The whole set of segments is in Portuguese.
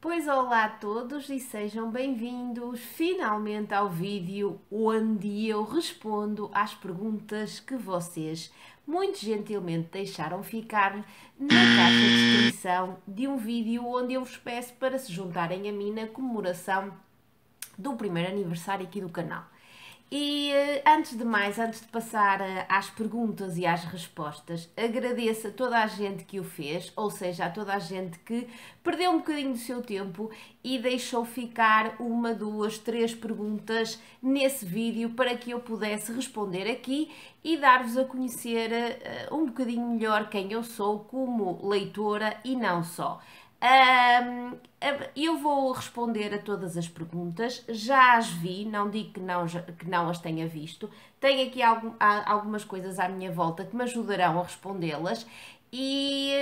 Pois olá a todos e sejam bem-vindos finalmente ao vídeo onde eu respondo às perguntas que vocês muito gentilmente deixaram ficar na caixa de descrição de um vídeo onde eu vos peço para se juntarem a mim na comemoração do primeiro aniversário aqui do canal. E eh, antes de mais, antes de passar eh, às perguntas e às respostas, agradeço a toda a gente que o fez, ou seja, a toda a gente que perdeu um bocadinho do seu tempo e deixou ficar uma, duas, três perguntas nesse vídeo para que eu pudesse responder aqui e dar-vos a conhecer uh, um bocadinho melhor quem eu sou como leitora e não só. Um, eu vou responder a todas as perguntas, já as vi, não digo que não, que não as tenha visto. Tenho aqui algum, algumas coisas à minha volta que me ajudarão a respondê-las e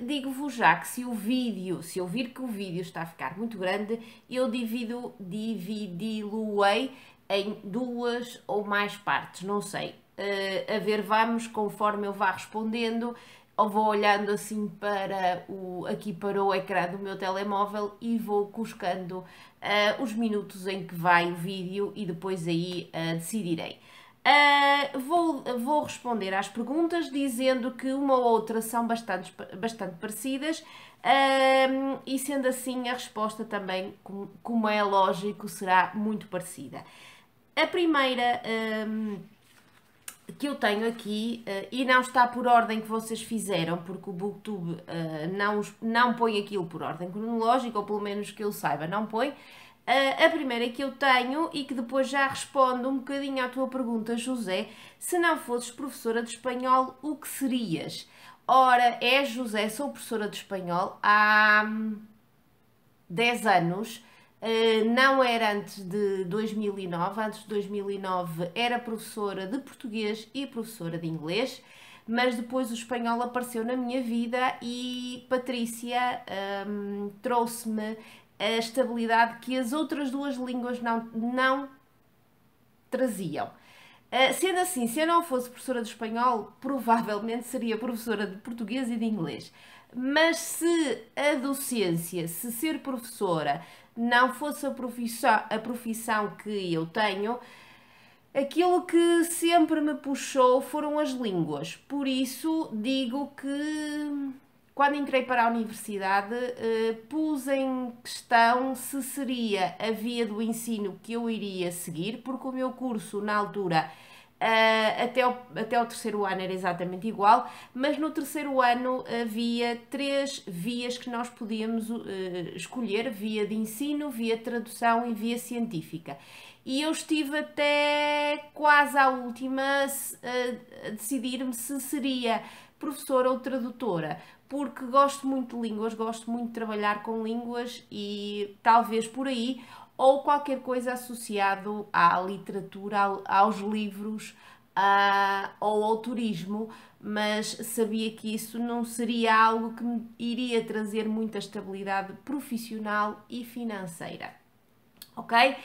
uh, digo-vos já que se o vídeo, se eu vir que o vídeo está a ficar muito grande, eu divido, dividi-lo-ei em duas ou mais partes, não sei. Uh, a ver, vamos conforme eu vá respondendo ou vou olhando assim para o, aqui para o ecrã do meu telemóvel e vou cuscando uh, os minutos em que vai o vídeo e depois aí uh, decidirei. Uh, vou, vou responder às perguntas dizendo que uma ou outra são bastante, bastante parecidas e sendo assim a resposta também, como, como é lógico, será muito parecida. A primeira que eu tenho aqui uh, e não está por ordem que vocês fizeram, porque o Booktube uh, não, não põe aquilo por ordem cronológica, ou pelo menos que eu saiba, não põe. Uh, a primeira que eu tenho e que depois já respondo um bocadinho à tua pergunta, José, se não fosses professora de espanhol, o que serias? Ora, é José, sou professora de espanhol há 10 hum, anos não era antes de 2009, antes de 2009 era professora de português e professora de inglês, mas depois o espanhol apareceu na minha vida e Patrícia um, ehm, trouxe-me a estabilidade que as outras duas línguas não, não traziam. Uh, sendo assim, se eu não fosse professora de espanhol, provavelmente seria professora de português e de inglês. Mas se a docência, se ser professora, não fosse a profissão, a profissão que eu tenho, aquilo que sempre me puxou foram as línguas. Por isso digo que quando entrei para a universidade eh, pus em questão se seria a via do ensino que eu iria seguir, porque o meu curso na altura Uh, até, o, até o terceiro ano era exatamente igual, mas no terceiro ano havia três vias que nós podíamos uh, escolher: via de ensino, via tradução e via científica. E eu estive até quase à última a decidir-me se seria professora ou tradutora, porque gosto muito de línguas, gosto muito de trabalhar com línguas e talvez por aí ou qualquer coisa associado à literatura, aos livros a, ou ao turismo, mas sabia que isso não seria algo que me iria trazer muita estabilidade profissional e financeira. Ok?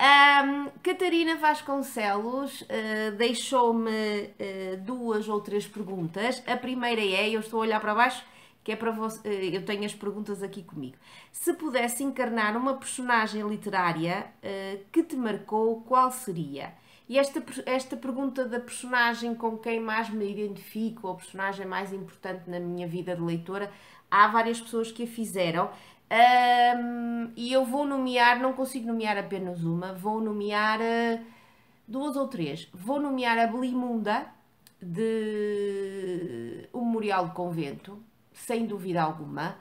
Um, Catarina Vasconcelos uh, deixou-me uh, duas ou três perguntas. A primeira é: eu estou a olhar para baixo que é para você, eh, eu tenho as perguntas aqui comigo. Se pudesse encarnar uma personagem literária uh, que te marcou, qual seria? E esta, esta pergunta da personagem com quem mais me identifico, ou personagem mais importante na minha vida de leitora, há várias pessoas que a fizeram. Um, e eu vou nomear, não consigo nomear apenas uma, vou nomear uh, duas ou três. Vou nomear a Belimunda, de O Memorial do Convento, sem dúvida alguma.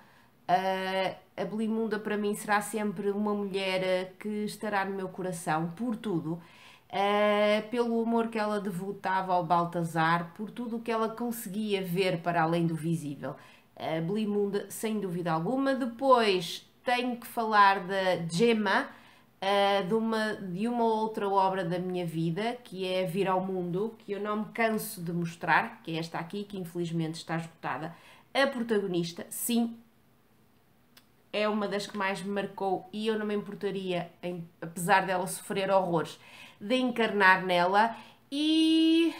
Uh, a Belimunda para mim será sempre uma mulher que estará no meu coração por tudo, uh, pelo amor que ela devotava ao Baltazar, por tudo o que ela conseguia ver para além do visível. Uh, Belimunda, sem dúvida alguma. Depois tenho que falar da Gemma, uh, de, uma, de uma outra obra da minha vida, que é Vir ao Mundo, que eu não me canso de mostrar, que é esta aqui, que infelizmente está esgotada a protagonista, sim, é uma das que mais me marcou e eu não me importaria, em, apesar dela sofrer horrores, de encarnar nela. E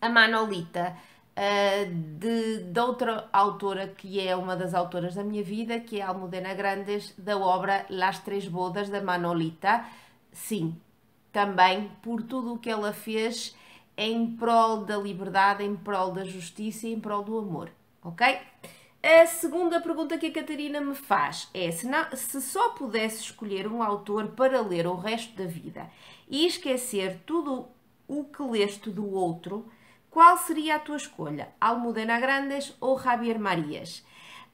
a Manolita. uh, de, de outra autora que é uma das autoras da minha vida, que é Almudena Grandes, da obra Las Três Bodas da Manolita. Sim, também por tudo o que ela fez em prol da liberdade, em prol da justiça e em prol do amor, ok? A segunda pergunta que a Catarina me faz é: se, não, se só pudesse escolher um autor para ler o resto da vida e esquecer tudo o que leste do outro, qual seria a tua escolha? Almudena Grandes ou Javier Marias?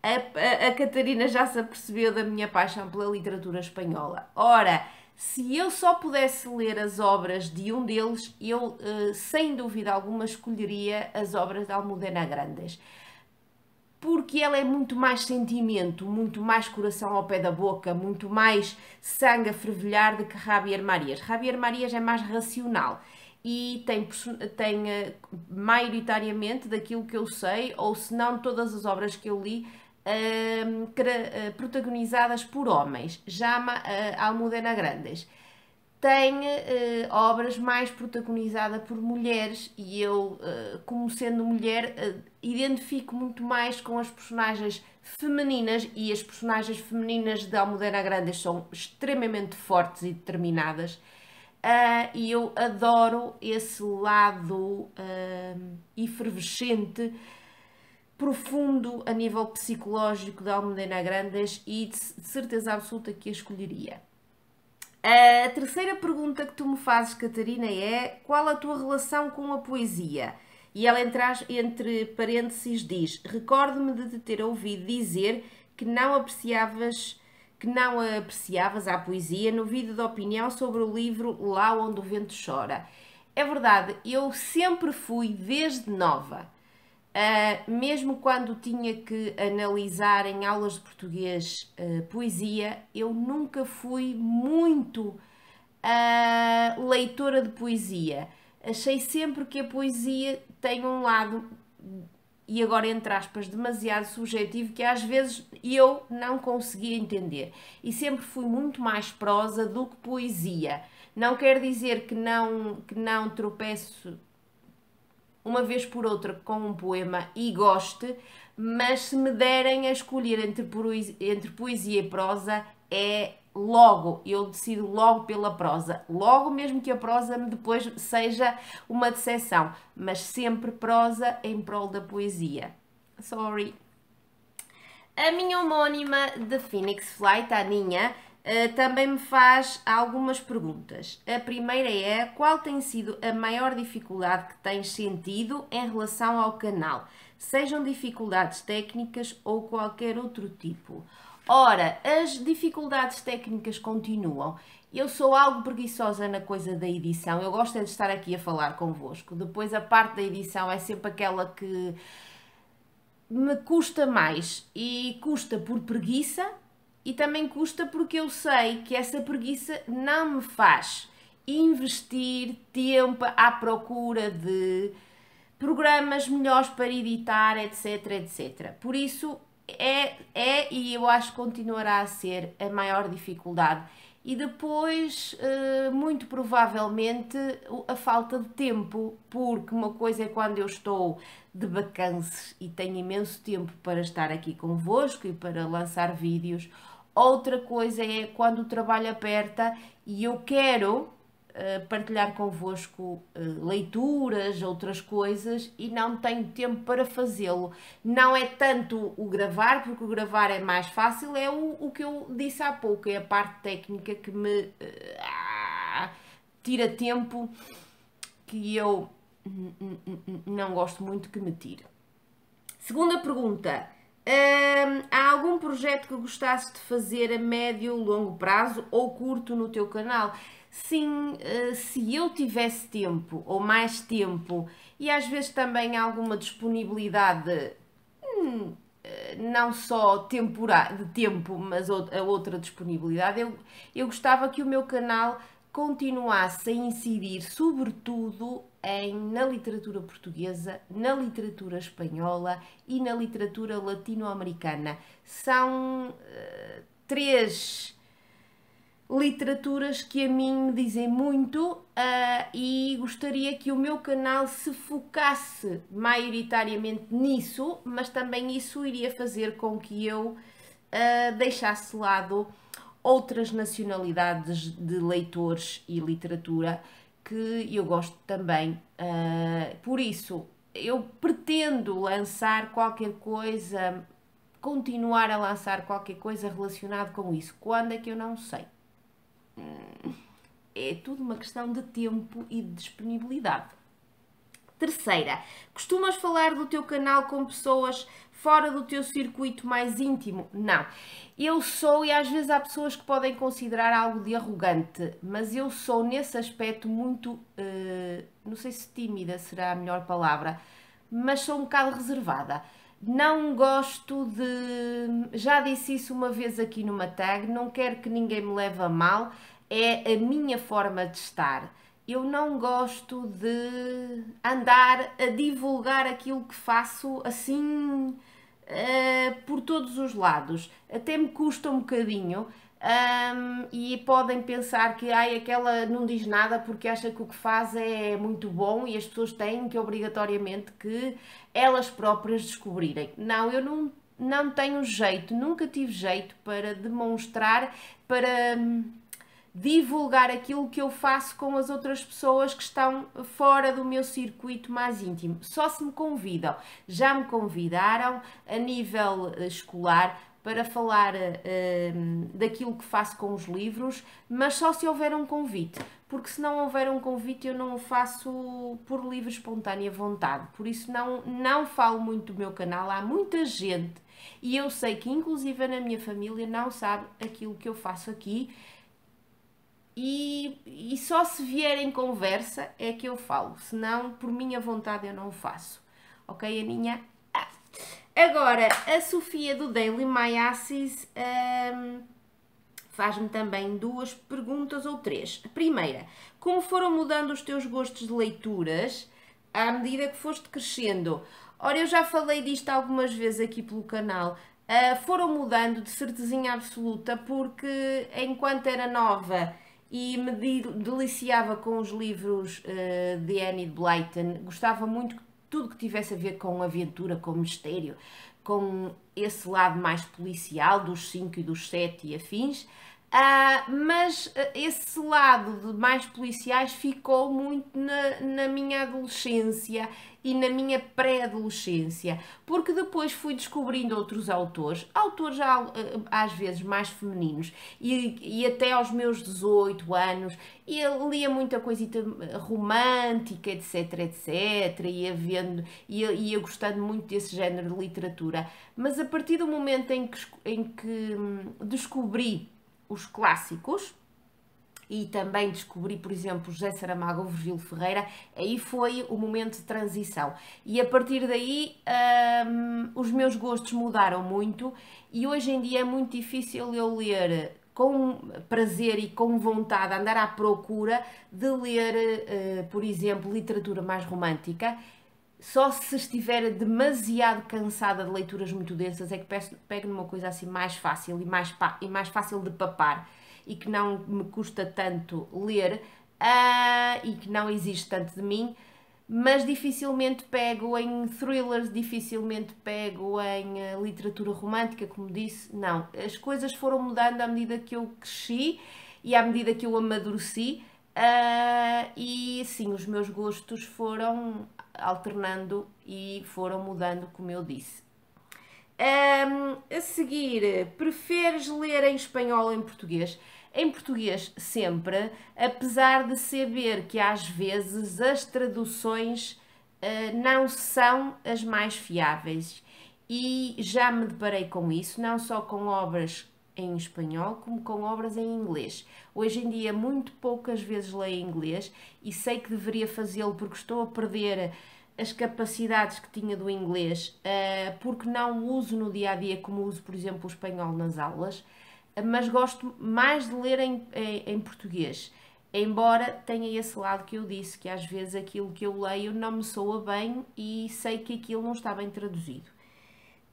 A, a, a Catarina já se apercebeu da minha paixão pela literatura espanhola. Ora, se eu só pudesse ler as obras de um deles, eu, uh, sem dúvida alguma, escolheria as obras de Almudena Grandes. Porque ela é muito mais sentimento, muito mais coração ao pé da boca, muito mais sangue a fervilhar do que Javier Marias. Javier Marias é mais racional e tem, tem uh, maioritariamente daquilo que eu sei, ou se não todas as obras que eu li, uh, protagonizadas por homens. Já uh, Almudena Grandes tem uh, obras mais protagonizadas por mulheres e eu, uh, como sendo mulher, uh, identifico muito mais com as personagens femininas e as personagens femininas de Almudena Grandes são extremamente fortes e determinadas e eu adoro esse lado efervescente profundo a nível psicológico da Almudena Grandes e de certeza absoluta que a escolheria. A terceira pergunta que tu me fazes, Catarina, é qual a tua relação com a poesia? E ela entre, entre parênteses diz: Recordo-me de te ter ouvido dizer que não apreciavas que não apreciavas a poesia no vídeo de opinião sobre o livro Lá onde o vento chora. É verdade, eu sempre fui desde nova Uh, mesmo quando tinha que analisar em aulas de português uh, poesia, eu nunca fui muito uh, leitora de poesia. Achei sempre que a poesia tem um lado, e agora entre aspas, demasiado subjetivo que às vezes eu não conseguia entender. E sempre fui muito mais prosa do que poesia. Não quer dizer que não, que não tropeço uma vez por outra com um poema e goste, mas se me derem a escolher entre poesia, entre poesia e prosa, é logo, eu decido logo pela prosa. Logo, mesmo que a prosa depois seja uma decepção, mas sempre prosa em prol da poesia. Sorry. A minha homónima de Phoenix Flight, a Aninha, eh, também me faz algumas perguntas. A primeira é: qual tem sido a maior dificuldade que tens sentido em relação ao canal? Sejam dificuldades técnicas ou qualquer outro tipo. Ora, as dificuldades técnicas continuam. Eu sou algo preguiçosa na coisa da edição. Eu gosto é de estar aqui a falar convosco. Depois, a parte da edição é sempre aquela que me custa mais. E custa por preguiça, e também custa porque eu sei que essa preguiça não me faz investir tempo à procura de programas melhores para editar, etc, etc. Por isso é, é e eu acho que continuará a ser a maior dificuldade. E depois, eh, muito provavelmente, a falta de tempo, porque uma coisa é quando eu estou de vacances e tenho imenso tempo para estar aqui convosco e para lançar vídeos, Outra coisa é quando o trabalho aperta e eu quero uh, partilhar convosco uh, leituras, outras coisas e não tenho tempo para fazê-lo. Não é tanto o gravar, porque o gravar é mais fácil, é o, o que eu disse há pouco, é a parte técnica que me uh, tira tempo que eu não gosto muito que me tire. Segunda pergunta há algum projeto que gostasses de fazer a médio, longo prazo ou curto no teu canal? Sim, uh, se eu tivesse tempo ou mais tempo e às vezes também alguma disponibilidade, hum, eh, não só temporária, de tempo, mas a outra disponibilidade, eu, eu gostava que o meu canal continuasse a incidir sobretudo em, na literatura portuguesa, na literatura espanhola e na literatura latino-americana. São uh, três literaturas que a mim me dizem muito uh, e gostaria que o meu canal se focasse maioritariamente nisso, mas também isso iria fazer com que eu uh, deixasse de lado outras nacionalidades de leitores e literatura que eu gosto também. Uh, por isso, eu pretendo lançar qualquer coisa, continuar a lançar qualquer coisa relacionado com isso. Quando é que eu não sei? é tudo uma questão de tempo e de disponibilidade. Terceira, costumas falar do teu canal com pessoas fora do teu circuito mais íntimo? Não. Eu sou, e às vezes há pessoas que podem considerar algo de arrogante, mas eu sou nesse aspecto muito, uh, não sei se tímida será a melhor palavra, mas sou um bocado reservada. Não gosto de. Já disse isso uma vez aqui numa tag, não quero que ninguém me leve a mal, é a minha forma de estar. Eu não gosto de andar a divulgar aquilo que faço assim uh, por todos os lados. Até me custa um bocadinho. Um, e podem pensar que ai, aquela não diz nada porque acha que o que faz é muito bom e as pessoas têm que obrigatoriamente que elas próprias descobrirem. Não, eu não, não tenho jeito, nunca tive jeito para demonstrar, para hum, divulgar aquilo que eu faço com as outras pessoas que estão fora do meu circuito mais íntimo. Só se me convidam. Já me convidaram a nível eh, escolar para falar uh, daquilo que faço com os livros, mas só se houver um convite, porque se não houver um convite eu não o faço por livre espontânea vontade. Por isso não, não falo muito do meu canal, há muita gente e eu sei que inclusive na minha família não sabe aquilo que eu faço aqui e, e só se vier em conversa é que eu falo, senão por minha vontade eu não o faço. Ok, Aninha? Ah. Agora, a Sofia do Daily My Assis um, faz-me também duas perguntas ou três. A primeira, como foram mudando os teus gostos de leituras à medida que foste crescendo? Ora, eu já falei disto algumas vezes aqui pelo canal. Uh, foram mudando de certezinha absoluta porque enquanto era nova e me deliciava com os livros uh, de Annie Blyton. Gostava muito de tudo que tivesse a ver com aventura, com mistério, com esse lado mais policial dos 5 e dos 7 e afins. Uh, mas uh, esse lado de mais policiais ficou muito na, na minha adolescência e na minha pré-adolescência, porque depois fui descobrindo outros autores, autores ah, às vezes mais femininos, e, e até aos meus 18 anos, e lia muita coisita romântica, etc, etc, ia vendo, ia, ia gostando muito desse género de literatura, mas a partir do momento em que, em que hum, descobri os clássicos, e também descobri, por exemplo, José Saramago ou Virgílio Ferreira, aí foi o momento de transição. E a partir daí hum, os meus gostos mudaram muito e hoje em dia é muito difícil eu ler com prazer e com vontade, andar à procura de ler, uh, por exemplo, literatura mais romântica. Só se estiver demasiado cansada de leituras muito densas é que pego numa coisa assim mais fácil e mais, e mais fácil de papar e que não me custa tanto ler uh, e que não existe tanto de mim, mas dificilmente pego em thrillers, dificilmente pego em uh, literatura romântica, como disse. Não, as coisas foram mudando à medida que eu cresci e à medida que eu amadureci. Uh, e sim, os meus gostos foram alternando e foram mudando, como eu disse. Um, a seguir, preferes ler em espanhol ou em português? em português sempre, apesar de saber que às vezes as traduções uh, não são as mais fiáveis. E já me deparei com isso, não só com obras em espanhol, como com obras em inglês. Hoje em dia, muito poucas vezes leio inglês e sei que deveria fazê-lo porque estou a perder as capacidades que tinha do inglês, uh, porque não uso no dia a dia como uso, por exemplo, o espanhol nas aulas mas gosto mais de ler em, em, em, português. Embora tenha esse lado que eu disse, que às vezes aquilo que eu leio não me soa bem e sei que aquilo não está bem traduzido.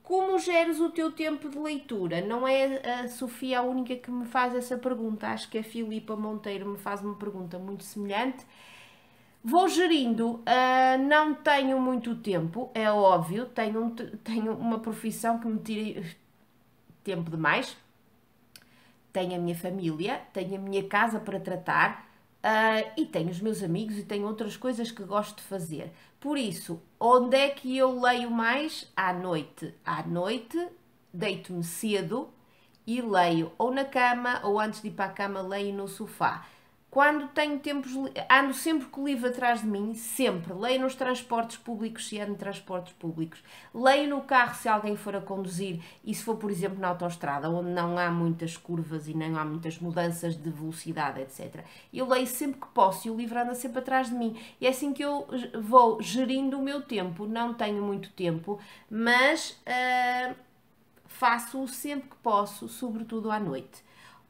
Como geres o teu tempo de leitura? Não é a Sofia a única que me faz essa pergunta, acho que a Filipa Monteiro me faz uma pergunta muito semelhante. Vou gerindo, uh, não tenho muito tempo, é óbvio, tenho, tenho uma profissão que me tira tempo demais, tenho a minha família, tenho a minha casa para tratar uh, e tenho os meus amigos e tenho outras coisas que gosto de fazer. Por isso, onde é que eu leio mais? À noite. À noite, deito-me cedo e leio ou na cama ou antes de ir para a cama, leio no sofá. Quando tenho tempos, ando sempre com o livro atrás de mim, sempre. Leio nos transportes públicos se ando em transportes públicos. Leio no carro se alguém for a conduzir e se for, por exemplo, na autoestrada, onde não há muitas curvas e não há muitas mudanças de velocidade, etc. Eu leio sempre que posso e o livro anda sempre atrás de mim. E é assim que eu vou gerindo o meu tempo. Não tenho muito tempo, mas uh, faço-o sempre que posso, sobretudo à noite.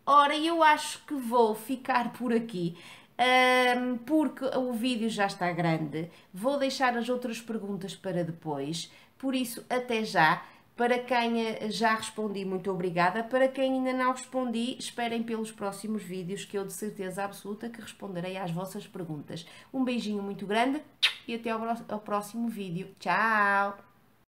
Ora, eu acho que vou ficar por aqui. Um, porque o vídeo já está grande, vou deixar as outras perguntas para depois, por isso, até já. Para quem eh, já respondi, muito obrigada. Para quem ainda não respondi, esperem pelos próximos vídeos que eu de certeza absoluta que responderei às vossas perguntas. Um beijinho muito grande e até ao próximo vídeo. Tchau!